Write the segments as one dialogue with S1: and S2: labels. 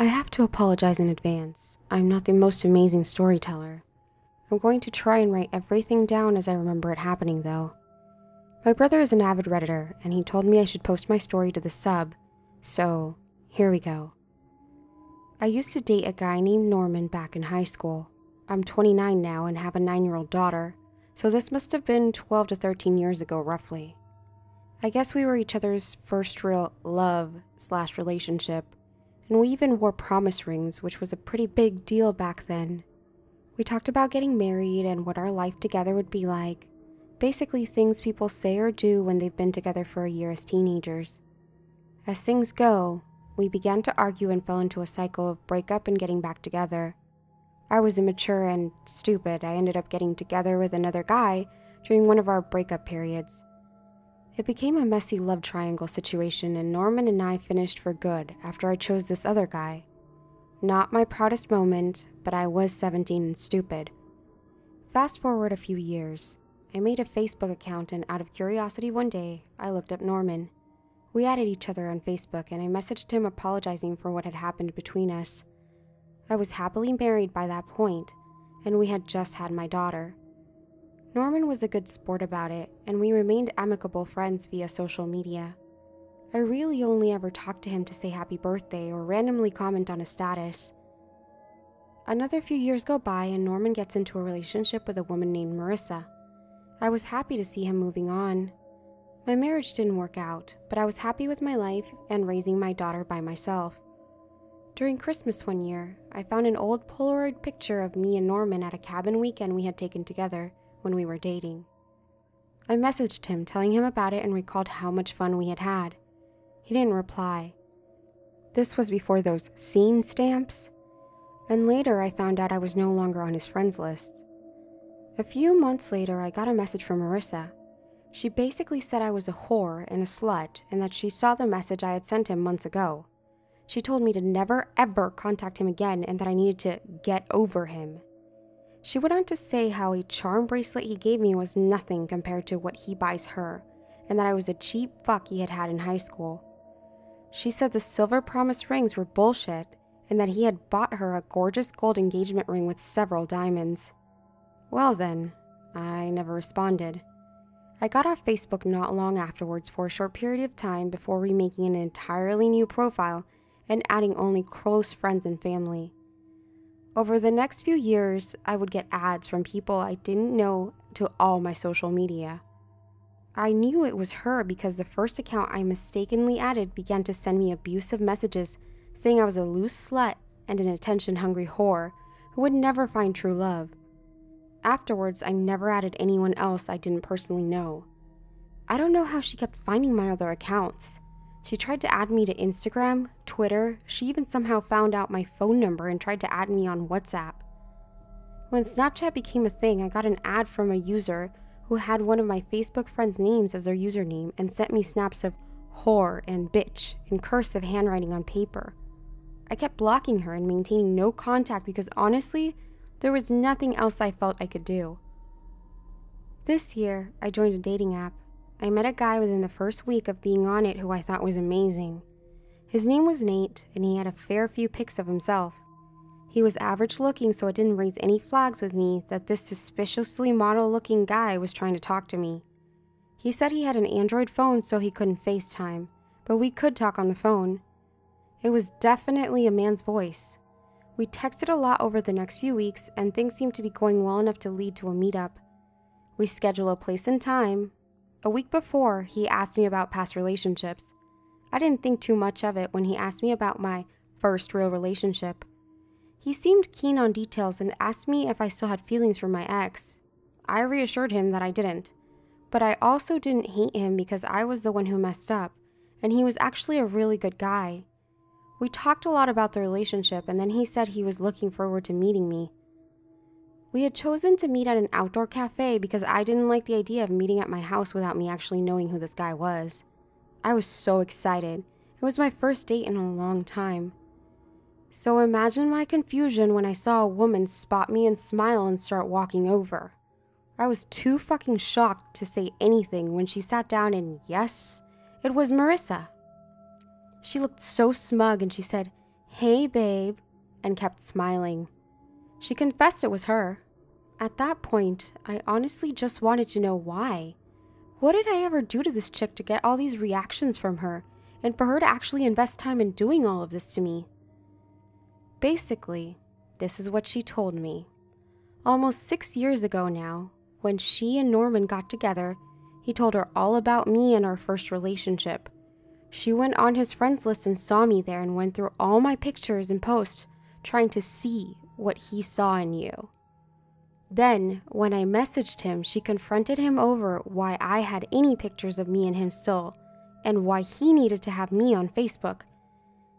S1: I have to apologize in advance. I'm not the most amazing storyteller. I'm going to try and write everything down as I remember it happening, though. My brother is an avid Redditor, and he told me I should post my story to the sub, so here we go. I used to date a guy named Norman back in high school. I'm 29 now and have a 9 year old daughter, so this must have been 12 to 13 years ago, roughly. I guess we were each other's first real love slash relationship, and we even wore promise rings, which was a pretty big deal back then. We talked about getting married and what our life together would be like. Basically, things people say or do when they've been together for a year as teenagers. As things go, we began to argue and fell into a cycle of breakup and getting back together. I was immature and stupid. I ended up getting together with another guy during one of our breakup periods. It became a messy love triangle situation, and Norman and I finished for good after I chose this other guy. Not my proudest moment, but I was 17 and stupid. Fast forward a few years. I made a Facebook account, and out of curiosity one day, I looked up Norman. We added each other on Facebook, and I messaged him apologizing for what had happened between us. I was happily married by that point, and we had just had my daughter. Norman was a good sport about it, and we remained amicable friends via social media. I really only ever talked to him to say happy birthday or randomly comment on his status. Another few years go by, and Norman gets into a relationship with a woman named Marissa. I was happy to see him moving on. My marriage didn't work out, but I was happy with my life and raising my daughter by myself. During Christmas one year, I found an old Polaroid picture of me and Norman at a cabin weekend we had taken together when we were dating. I messaged him telling him about it and recalled how much fun we had had. He didn't reply. This was before those seen stamps, and later I found out I was no longer on his friends list. A few months later, I got a message from Marissa. She basically said I was a whore and a slut and that she saw the message I had sent him months ago. She told me to never ever contact him again and that I needed to get over him. She went on to say how a charm bracelet he gave me was nothing compared to what he buys her, and that I was a cheap fuck he had had in high school. She said the silver promise rings were bullshit and that he had bought her a gorgeous gold engagement ring with several diamonds. Well, then, I never responded. I got off Facebook not long afterwards for a short period of time before remaking an entirely new profile and adding only close friends and family. Over the next few years, I would get adds from people I didn't know to all my social media. I knew it was her because the first account I mistakenly added began to send me abusive messages saying I was a loose slut and an attention hungry whore who would never find true love. Afterwards, I never added anyone else I didn't personally know. I don't know how she kept finding my other accounts. She tried to add me to Instagram, Twitter, she even somehow found out my phone number and tried to add me on WhatsApp. When Snapchat became a thing, I got an add from a user who had one of my Facebook friends' names as their username and sent me snaps of whore and bitch in cursive handwriting on paper. I kept blocking her and maintaining no contact because honestly, there was nothing else I felt I could do. This year, I joined a dating app. I met a guy within the first week of being on it who I thought was amazing. His name was Nate, and he had a fair few pics of himself. He was average looking, so it didn't raise any flags with me that this suspiciously model looking guy was trying to talk to me. He said he had an Android phone so he couldn't FaceTime, but we could talk on the phone. It was definitely a man's voice. We texted a lot over the next few weeks, and things seemed to be going well enough to lead to a meetup. We scheduled a place and time. A week before, he asked me about past relationships. I didn't think too much of it when he asked me about my first real relationship. He seemed keen on details and asked me if I still had feelings for my ex. I reassured him that I didn't, but I also didn't hate him because I was the one who messed up, and he was actually a really good guy. We talked a lot about the relationship, and then he said he was looking forward to meeting me. We had chosen to meet at an outdoor cafe because I didn't like the idea of meeting at my house without me actually knowing who this guy was. I was so excited. It was my first date in a long time. So imagine my confusion when I saw a woman spot me and smile and start walking over. I was too fucking shocked to say anything when she sat down and yes, it was Marissa. She looked so smug and she said, Hey, babe, and kept smiling. She confessed it was her. At that point, I honestly just wanted to know why. What did I ever do to this chick to get all these reactions from her, and for her to actually invest time in doing all of this to me? Basically, this is what she told me. Almost six years ago now, when she and Norman got together, he told her all about me and our first relationship. She went on his friends list and saw me there and went through all my pictures and posts, trying to see what he saw in you. Then, when I messaged him, she confronted him over why I had any pictures of me and him still, and why he needed to have me on Facebook.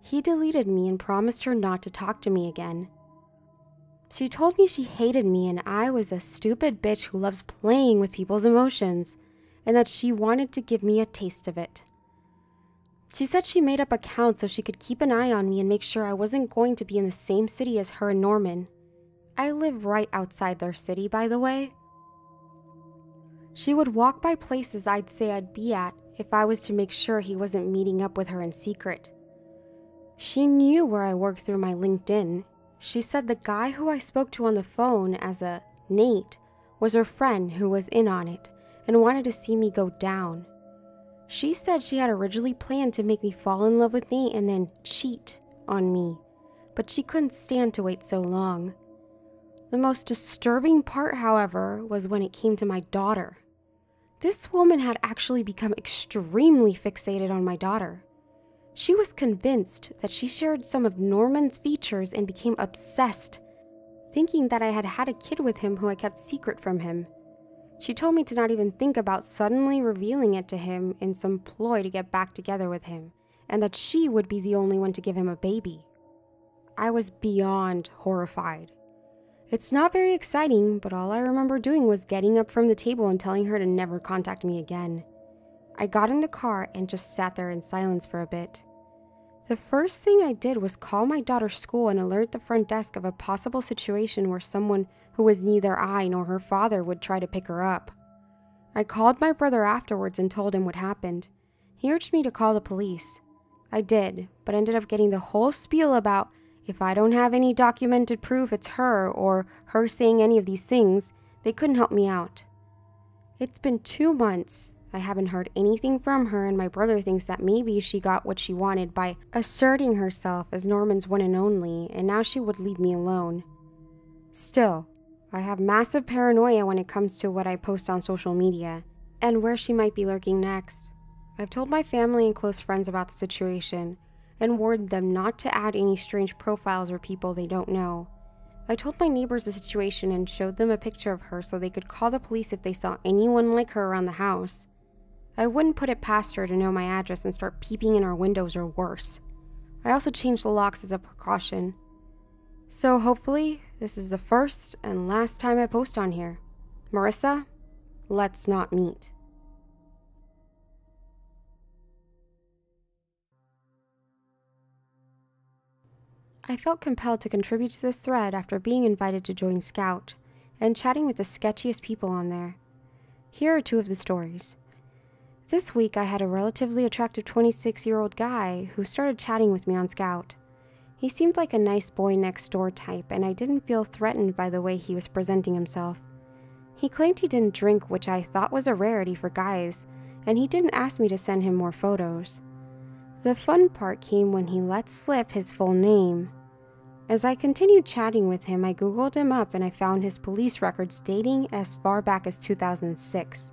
S1: He deleted me and promised her not to talk to me again. She told me she hated me and I was a stupid bitch who loves playing with people's emotions, and that she wanted to give me a taste of it. She said she made up accounts so she could keep an eye on me and make sure I wasn't going to be in the same city as her and Norman. I live right outside their city, by the way. She would walk by places I'd say I'd be at if I was to make sure he wasn't meeting up with her in secret. She knew where I worked through my LinkedIn. She said the guy who I spoke to on the phone as a Nate was her friend who was in on it and wanted to see me go down. She said she had originally planned to make me fall in love with Nate and then cheat on me, but she couldn't stand to wait so long. The most disturbing part, however, was when it came to my daughter. This woman had actually become extremely fixated on my daughter. She was convinced that she shared some of Norman's features and became obsessed, thinking that I had had a kid with him who I kept secret from him. She told me to not even think about suddenly revealing it to him in some ploy to get back together with him, and that she would be the only one to give him a baby. I was beyond horrified. It's not very exciting, but all I remember doing was getting up from the table and telling her to never contact me again. I got in the car and just sat there in silence for a bit. The first thing I did was call my daughter's school and alert the front desk of a possible situation where someone who was neither I nor her father would try to pick her up. I called my brother afterwards and told him what happened. He urged me to call the police. I did, but ended up getting the whole spiel about if I don't have any documented proof it's her or her saying any of these things, they couldn't help me out. It's been two months. I haven't heard anything from her, and my brother thinks that maybe she got what she wanted by asserting herself as Norman's one and only, and now she would leave me alone. Still, I have massive paranoia when it comes to what I post on social media and where she might be lurking next. I've told my family and close friends about the situation, and warned them not to add any strange profiles or people they don't know. I told my neighbors the situation and showed them a picture of her so they could call the police if they saw anyone like her around the house. I wouldn't put it past her to know my address and start peeping in our windows or worse. I also changed the locks as a precaution. So hopefully, this is the first and last time I post on here. Marissa, let's not meet. I felt compelled to contribute to this thread after being invited to join Skout and chatting with the sketchiest people on there. Here are two of the stories. This week, I had a relatively attractive 26 year old guy who started chatting with me on Skout. He seemed like a nice boy next door type, and I didn't feel threatened by the way he was presenting himself. He claimed he didn't drink, which I thought was a rarity for guys, and he didn't ask me to send him more photos. The fun part came when he let slip his full name. As I continued chatting with him, I googled him up and I found his police records dating as far back as 2006.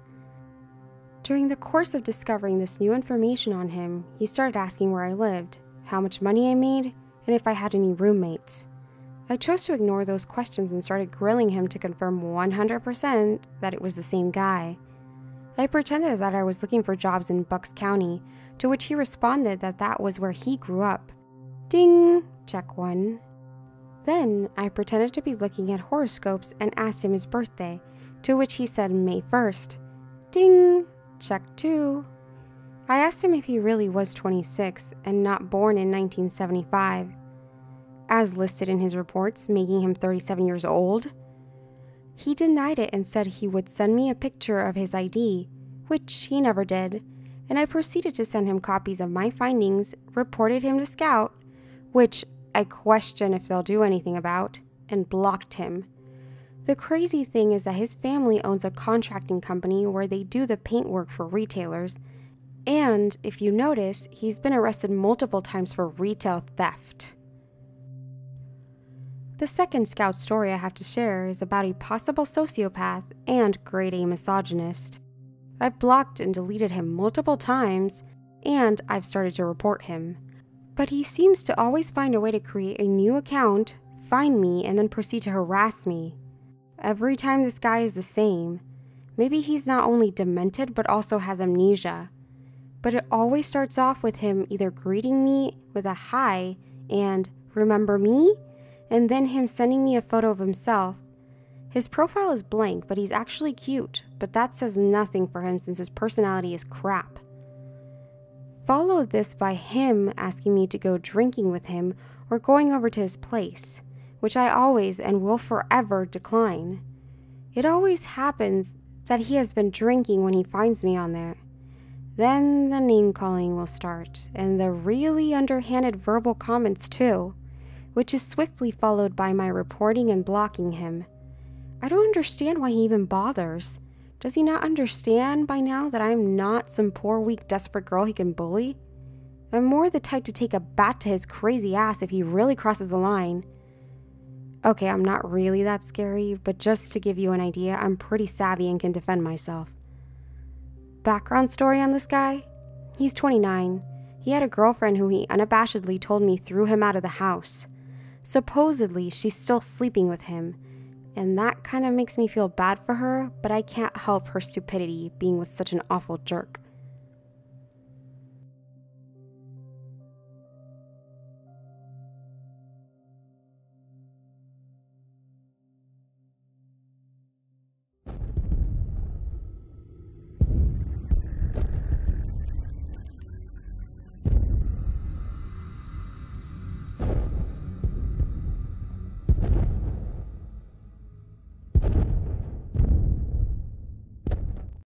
S1: During the course of discovering this new information on him, he started asking where I lived, how much money I made, and if I had any roommates. I chose to ignore those questions and started grilling him to confirm 100% that it was the same guy. I pretended that I was looking for jobs in Bucks County, to which he responded that that was where he grew up. Ding! Check one. Then I pretended to be looking at horoscopes and asked him his birthday, to which he said May 1st. Ding! Check two. I asked him if he really was 26 and not born in 1975. as listed in his reports, making him 37 years old. He denied it and said he would send me a picture of his ID, which he never did, and I proceeded to send him copies of my findings, reported him to Skout, which I question if they'll do anything about, and blocked him. The crazy thing is that his family owns a contracting company where they do the paint work for retailers, and if you notice, he's been arrested multiple times for retail theft. The second Skout story I have to share is about a possible sociopath and grade A misogynist. I've blocked and deleted him multiple times, and I've started to report him. But he seems to always find a way to create a new account, find me, and then proceed to harass me. Every time this guy is the same. Maybe he's not only demented, but also has amnesia. But it always starts off with him either greeting me with a hi and remember me? and then him sending me a photo of himself. His profile is blank, but he's actually cute, but that says nothing for him since his personality is crap. Follow this by him asking me to go drinking with him or going over to his place, which I always and will forever decline. It always happens that he has been drinking when he finds me on there. Then the name calling will start, and the really underhanded verbal comments, too which is swiftly followed by my reporting and blocking him. I don't understand why he even bothers. Does he not understand by now that I'm not some poor, weak, desperate girl he can bully? I'm more the type to take a bat to his crazy ass if he really crosses the line. Okay, I'm not really that scary, but just to give you an idea, I'm pretty savvy and can defend myself. Background story on this guy? He's 29. He had a girlfriend who he unabashedly told me threw him out of the house. Supposedly, she's still sleeping with him, and that kind of makes me feel bad for her, but I can't help her stupidity being with such an awful jerk.